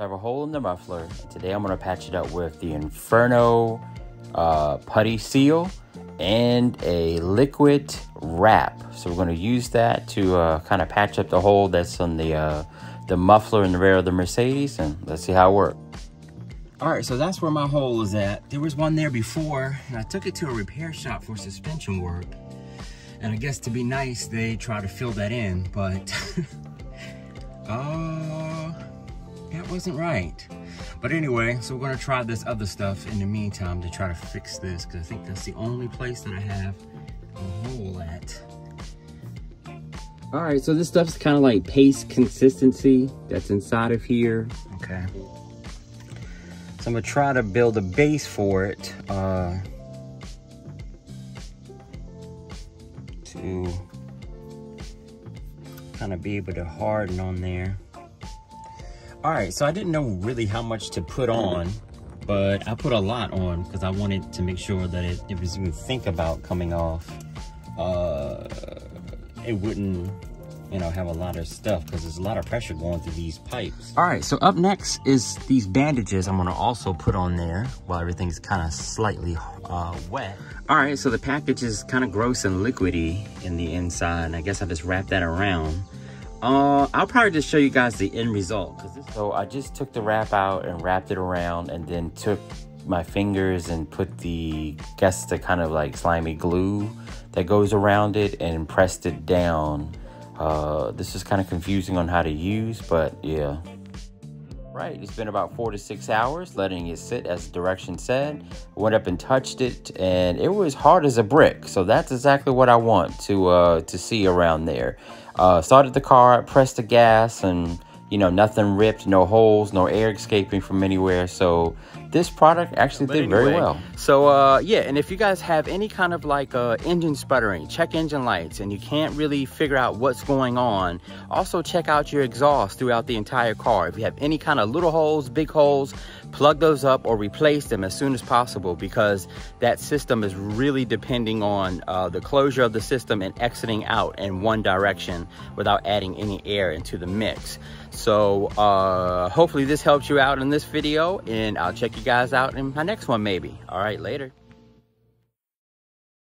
I have a hole in the muffler. Today I'm going to patch it up with the Inferno uh, putty seal and a liquid wrap. So we're going to use that to uh, kind of patch up the hole that's on the, uh, the muffler in the rear of the Mercedes and let's see how it works. All right, so that's where my hole is at. There was one there before and I took it to a repair shop for suspension work. And I guess to be nice, they try to fill that in, but uh, wasn't right. But anyway, so we're gonna try this other stuff in the meantime to try to fix this because I think that's the only place that I have a hole at. All right, so this stuff's kind of like paste consistency that's inside of here. Okay. So I'm gonna try to build a base for it. Uh, to kind of be able to harden on there. All right, so I didn't know really how much to put on, but I put a lot on because I wanted to make sure that it, it was even think about coming off, uh, it wouldn't, you know, have a lot of stuff because there's a lot of pressure going through these pipes. All right, so up next is these bandages I'm gonna also put on there while everything's kind of slightly uh, wet. All right, so the package is kind of gross and liquidy in the inside. And I guess I just wrap that around. Uh, I'll probably just show you guys the end result. so I just took the wrap out and wrapped it around and then took my fingers and put the, guess the kind of like slimy glue that goes around it and pressed it down. Uh, this is kind of confusing on how to use, but yeah. Right, it's been about four to six hours letting it sit as the direction said. Went up and touched it and it was hard as a brick. So that's exactly what I want to uh, to see around there. Uh, started the car, pressed the gas, and you know, nothing ripped, no holes, no air escaping from anywhere. So this product actually but did anyway, very well. So uh, yeah, and if you guys have any kind of like uh, engine sputtering, check engine lights, and you can't really figure out what's going on, also check out your exhaust throughout the entire car. If you have any kind of little holes, big holes, plug those up or replace them as soon as possible because that system is really depending on uh, the closure of the system and exiting out in one direction without adding any air into the mix. So uh, hopefully this helps you out in this video and I'll check you guys out in my next one maybe. All right, later.